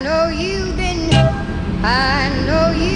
I know you've been, I know you.